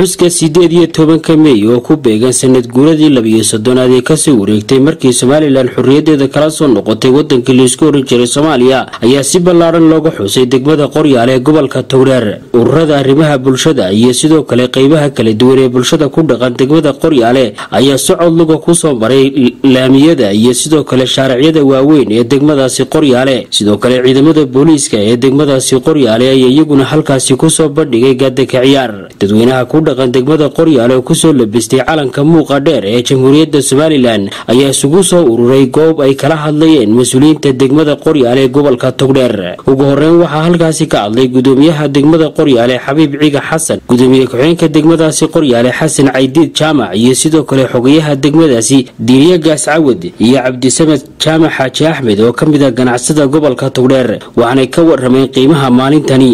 xuska sideed iyo tobanka mey oo ku beegan sanad guuradii labiyo soddonaad ee ka soo wareegtay markii somalilan xorriyadeeda kala soo noqotay wadankii la isku oran jiray soomaaliya ayaa si ballaaran looga xusay degmada qoryaale ee gobolka towreer ururada arrimaha bulshada iyo sidoo kale qeybaha kala duwan ee bulshada ku dhaqan degmada qoryaale ayaa socod luga ku soo maray laamiyada iyo sidoo kale shaaracyada waaweyn ee degmadaasi qoryaale. Sidoo kale ciidamada booliiska ee degmadaasi qoryaale ayaa iyaguna halkaasi ku soo bandhigay gaadaka ciyaar. Dadweynaha dhaqan degmada qoryaale oo ku soo labistay calanka muuqa dheer ee jamhuuriyadda somalilan ayaa isugu soo ururay goob ay kala hadlayeen mas'uuliyiinta degmada qoryaale gobolka togdheer. Ugu horeyn waxaa halkaasi ka hadlay gudoomiyaha degmada qoryaale xabiib ciga xasan gudoomiye ku-xigeenka degmadaasi qoryaale xasan caydiid jaamac iyo sidoo kale xogayaha degmadaasi diiriye gaas cawad iyo cabdisamed jaamac xaaji axmed oo ka mid a ganacsada gobolka togdheer waxaanay ka warameen qiimaha maalintani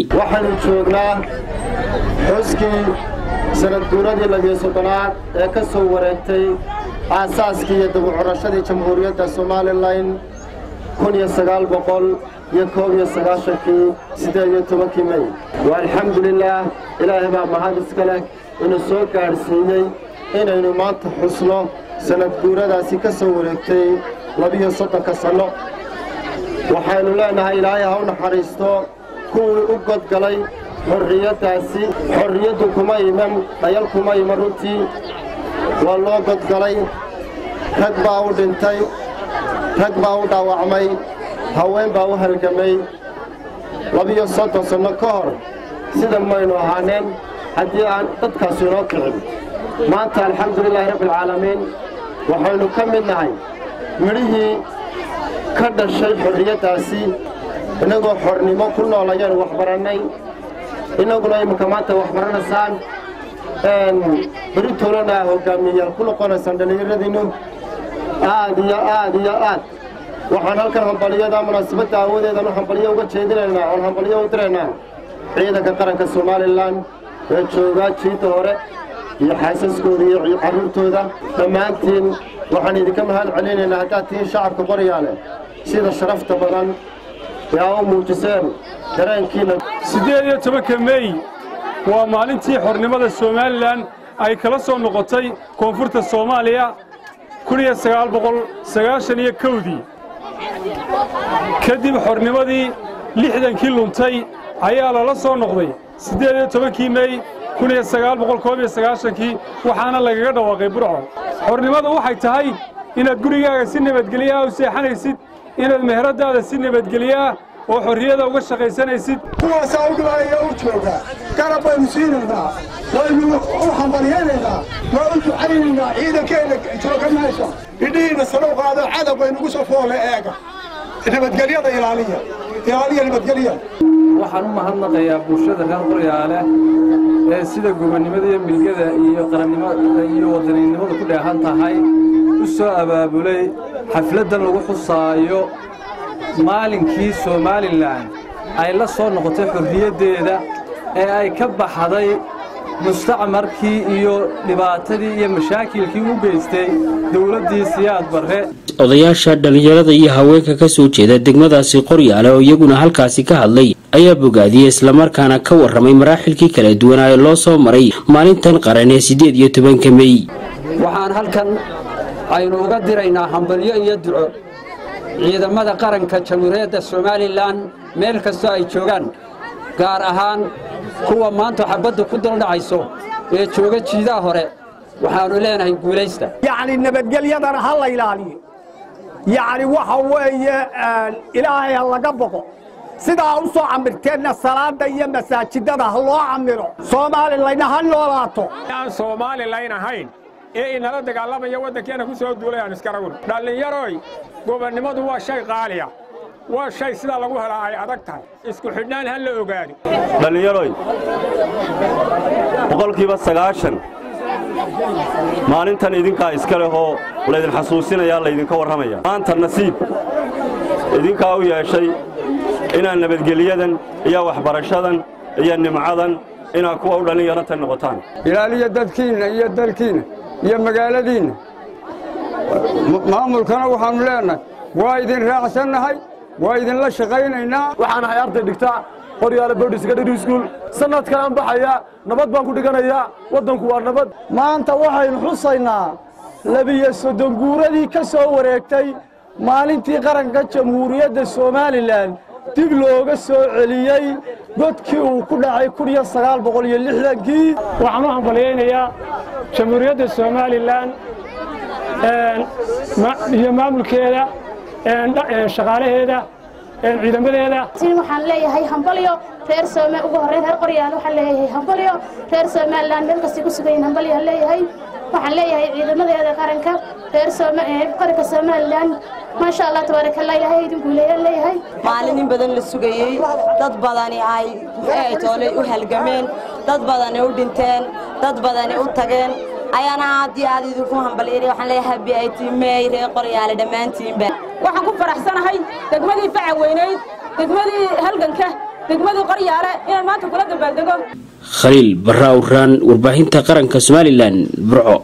sanad guuradii labiyo soddonaad ee ka soo wareegtay aasaaskii iyo dabucurashadii jamhuuriyadda somalilan kun iyo sagaal boqol iyo koob iyo sagaashankii siddeed iyo tobankii mey waa alxamdulilaah ilaahay baa mahad iska leh inuu soo gaadhsiiyey inaynu maanta xusno sanad guuradaasi ka soo wareegtay labiyo soddonka sanno waxaynu leennahay ilaahay ha u naxariisto kuwii u godgalay xorriyaddaasi xorriyaddu kuma iman dhayal kuma iman runtii. Waa loo godgalay rag baa u dhintay rag baa u dhaawacmay haween baa u halgamay. Labiyo soddon sanno ka hor sida maynu ahaaneen haddii aan dadkaasu inoo kicin. Maanta alxamdulilaahi rabbialcaalamiin waxaynu ka mid nahay midhihii ka dhashay xorriyaddaasi innagoo xornimo ku nool ayaanu waxbarannay innaguna iminka maanta waxbaranaysaan beritoolana hoggaamiyayaal ku noqonaysaan dhallinyaradiinnu aad iyo aad iyo aad. Waxaan halkan hambaliyada munaasabadda aawadeedan hambalyo uga jeedinaynaa oon hambalyo u diraynaa ciidanka qaranka somalilan ee joogaa jiidda hore iyo xaasaskooda iyo carruurtooda dhammaantiin waxaan idinka mahad celinaynaa haddaad tihiin shacabka qoryaale sida sharafta badan ee aa u muujiseen dareenkiina siddeed iyo tobanka mey waa maalintii xornimada somalilan ay kala soo noqotay koonfurta soomaaliya kun iyo kowdii kadib xornimadii lixdankii luntay ayaa lala soo noqday siddeed iyo tobankii mey kun iyo sagaal boqol koob iyo sagaashankii waxaana lagaga dhawaaqay burco. Xornimadu waxay tahay inaad gurigaaga si nabadgelyaha u seexanaysid inaad meheradaada si nabadgelyaah oo xorriyada uga shaqaysanaysid. Kuwaasaa u dhibaaya u jooga garab baynu siinaynaa waynu u hambalyaynaynaa waa u ducaynaynaa ciidankeenna jooga meesha. Idhihiinna salow qaado cadab baynugu soo foole eega. Nabadgelyada ilaaliya ilaaliya nabadgelya waxaan u mahadnaqayaa bulshada reer qoryaale ee sida gobonnimada iyo milgada iyo qarannimada iyo wadaninimadu ku dheehan tahay u soo abaabulay xafladdan lagu xusaayo maalinkii somalilan ay la soo noqotay xorriyaddeeda ee ay ka baxday mustacmarkii iyo dhibaatadii iyo mashaakilkii u geystay dowladdii siyaad barre. Odayaasha dhallinyarada iyo haweenka ka soo jeeda degmadaasi qoryaale oo iyaguna halkaasi ka hadlay ayaa bogaadiyey islamarkaana ka warramay maraaxilkii kala duwanaa ee loo soo maray maalintan qaran ee siddeed iyo tobanka mey waxaan halkan aynu uga diraynaa hambalyo iyo duco ciidamada qaranka jamhuuriyadda somalilan meel kastoo ay joogaan gaar ahaan kuwa maanta xabadda ku daldhacayso ee jooga jiidaha hore. Waxaannu leenahay guulaysta. Yacni nabadgelyadana ha la ilaaliyo. Yacni waxa weeye ilaahay ha laga boqo. Sidaa u soo camirteenna salaadda iyo masaajidada ha loo camiro. Soomalilayna ha noolaato. Aan soomaalilayn ahayn ee inala dagaalamaya waddankeenna ku soo duulay aan iska ragno dhallinyaroy gobonnimadu waa shay qaaliya. Waa shay sidaa lagu helaa ay adag tahay. Isku xidhnaan ha la ogaado dhallinyaroy boqolkiiba sagaashan maalintan idinkaa iska lehoo laydin xasuusinayaa laydinka warramaya. Maanta nasiib idinkaa u yeeshay inaad nabadgelyadan iyo waxbarashadan iyo nimcadan inaad kuwa u dhallinyaranta noqotaan. Ilaaliya dadkiinna iyo dalkiinna iyo magaaladiinna. Maamulkana waxaannu leennahay waa idin raacsannahay waa idinla shaqaynaynaa. Waxaan ahay arday dhigta qoryaale bowdhi secondary school. Sanadkan aan baxaya nabad baan ku dhiganayaa waddanku waa nabad. Maanta waxaynu xusaynaa labiyo soddon guuradii ka soo wareegtay maalintii qaranka jamhuuriyadda somalilan dib looga soo celiyey godkii uu ku dhacay lixdankii waxaan u hambalyaynayaa jamhuuriyadda somalilan iyo maamulkeeda shaqaalaheeda ciidamadeeda waxaan leeyahay hambalyo. Reer sooma ugu horreyn reer qoryaal waxaan leeyahay hambalyo. Reer somalilan meel kastay ku sugan yihiin hambalyo leeyahay. Waxaan leeyahay ciidamadeeda qaranka. Reer qaranka somalilan maasha allah tabaaraka allah ilaahay idinku leeyahay maalin in badan la sugayey dad badani ay tooley u halgameen. Dad badani u dhinteen. Dad badani u tageen. Ayaana aad iyo aad idinku hambalyaynay waxaan leeyahay habi ay tiimey reer qoryaale dhammaantiinba waxaan ku faraxsanahay degmadii faca weynayd degmadii halganka degmadii qoryaale inaan maanta kula dabaaldego. Khaliil barra awraan warbaahinta qaranka somalilan burco